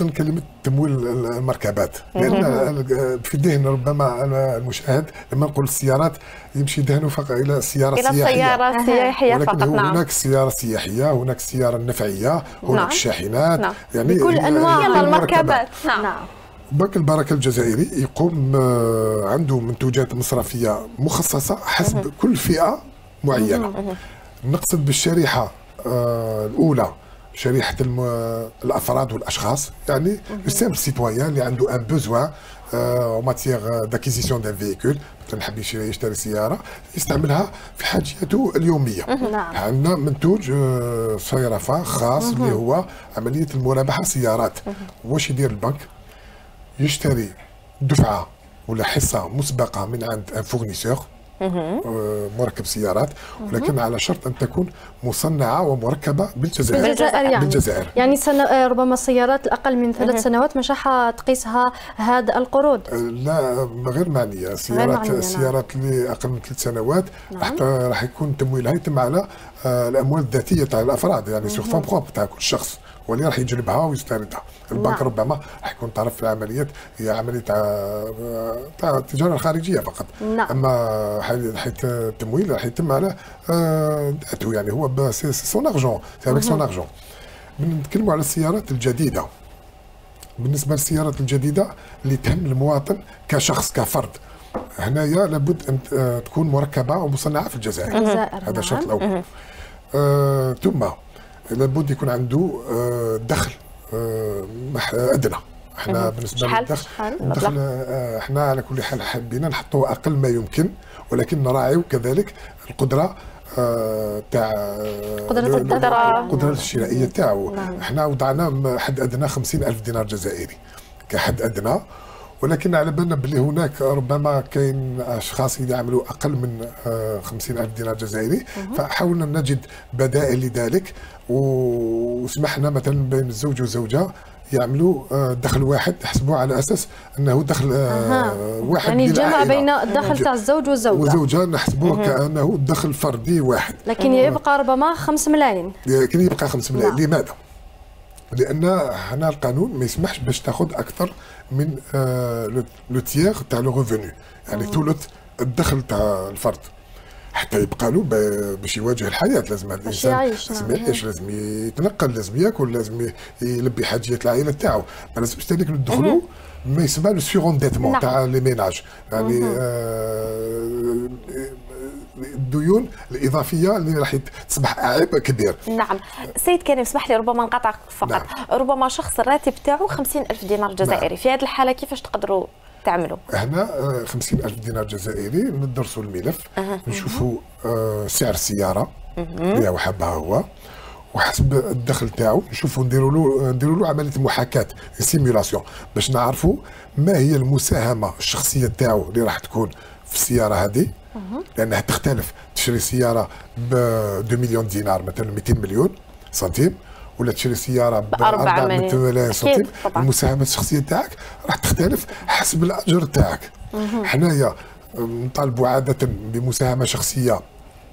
نفضل كلمه تمويل المركبات. لأن في ذهن ربما المشاهد لما نقول السيارات يمشي ذهنه فقط إلى السياره إلى السياحيه السياره السياحيه ولكن فقط نعم. هناك السياره السياحيه هناك السياره النفعيه هناك نعم. الشاحنات نعم. يعني بكل أنواع يلا المركبات. نعم. نعم. بنك البركة الجزائري يقوم آه، عنده منتوجات مصرفية مخصصة حسب كل فئة معينة. نقصد بالشريحة آه، الأولى شريحة الأفراد والأشخاص. يعني ال simple citoyen اللي عنده un besoin en matière d'acquisition d'un véhicule مثلا حاب يشتري سيارة يستعملها في حاجياته اليومية. نعم. عندنا منتوج آه، صيرفه خاص اللي هو عملية المرابحة سيارات. واش يدير البنك؟ يشتري دفعة ولا حصة مسبقة من عند un fournisseur مركب سيارات ولكن على شرط أن تكون مصنعة ومركبة بالجزائر. بالجزائر يعني. بالجزائر. يعني سنة آه، ربما السيارات الأقل من ثلاث سنوات مش راح تقيسها هذا القروض. آه، لا غير معنية. السيارات معنية، نعم. السيارات اللي أقل من ثلاث سنوات راح ت- راح يكون تمويلها يتم على آه، الأموال الذاتية تاع الأفراد يعني sur fonds propres تاع كل شخص. هو اللي راح يجلبها ويستوردها البنك نعم. ربما راح يكون طرف في العمليات هي عملية تاع تاع التجارة الخارجية فقط. نعم. أما حي- حيث التمويل راح يتم على آه، ذاته يعني هو son argent c'est avec son argent نتكلموا على السيارات الجديدة. بالنسبة للسيارات الجديدة اللي تهم المواطن كشخص كفرد هنايا لابد أن آه، تكون مركبة ومصنعة في الجزائر. هذا نعم. الشرط الأول آه، ثم لابد يكون عنده آه، دخل آه، أدنى إحنا بالنسبة شحال؟ للدخل شحال الدخل؟ آه، إحنا على كل حال حبينا نحطوه أقل ما يمكن ولكن نراعيو كذلك القدرة تاع قدرة ل- الدفع. القدره الشرائية تاعو نعم. إحنا وضعنا حد أدنى 50 ألف دينار جزائري كحد أدنى ولكن على بالنا باللي هناك ربما كاين أشخاص يعملوا أقل من آه، 50 ألف دينار جزائري فحاولنا نجد بدائل لذلك وسمحنا مثلا بين الزوج والزوجة يعملوا آه، دخل واحد يحسبوه على أساس أنه دخل أها. واحد يعني الجمع. بين الدخل تاع الزوج والزوجة وزوجة نحسبوه كأنه دخل فردي واحد لكن يبقى ربما 5 ملايين لكن يبقى 5 ملايين نعم. لماذا؟ لأن هنا القانون ما يسمحش باش تاخذ أكثر من آه، لو- لو تيير تاع لو ريفوني يعني ثلث الدخل تاع الفرد. حتى يبقى له باش يواجه الحياة. لازم هذا الإنسان لازم نعم. يعيش لازم يتنقل لازم ياكل لازم يلبي حاجيات العائلة تاعو. ما لازمش ثاني ندخلوا ما يسمى le surendettement. تاع les ménages. يعني آه، الديون الإضافية اللي راح تصبح عبء كبير نعم. سيد كريم اسمح لي ربما نقاطعك فقط. نعم. ربما شخص الراتب تاعو 50 ألف دينار جزائري. في هذه الحالة كيفاش تقدروا تعملوا؟ هنا آه، 50 ألف دينار جزائري ندرسوا الملف. نشوفوا آه، سعر السيارة. اللي هو حابها هو. وحسب الدخل تاعو نشوفوا نديروا له نديروا له عملية محاكاة simulation باش نعرفوا ما هي المساهمة الشخصية تاعو اللي راح تكون في السيارة هذه لأنها تختلف. تشري سيارة ب 2 مليون دينار مثلا 200 مليون سنتيم ولا تشري سيارة ب بأربعة 4 ملايين. ملايين أكيد سنتيم. المساهمة الشخصية تاعك راح تختلف حسب الأجر تاعك. حنايا نطالبوا عادة بمساهمة شخصية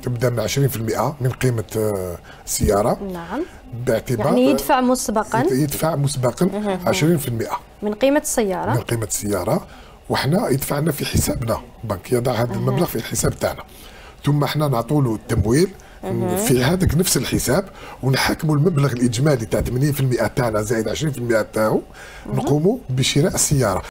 تبدأ من 20% من قيمة آه، السيارة. نعم. باعتبار يعني يدفع مسبقا؟ يدفع مسبقا 20% من قيمة من السيارة قيمة السيارة. وحنا يدفع لنا في حسابنا. البنك يضع هذا المبلغ في الحساب تاعنا. ثم إحنا نعطوا له التمويل في هذاك نفس الحساب ونحكموا المبلغ الإجمالي تاع 80% تاعنا زائد 20% تاعو نقوموا بشراء السياره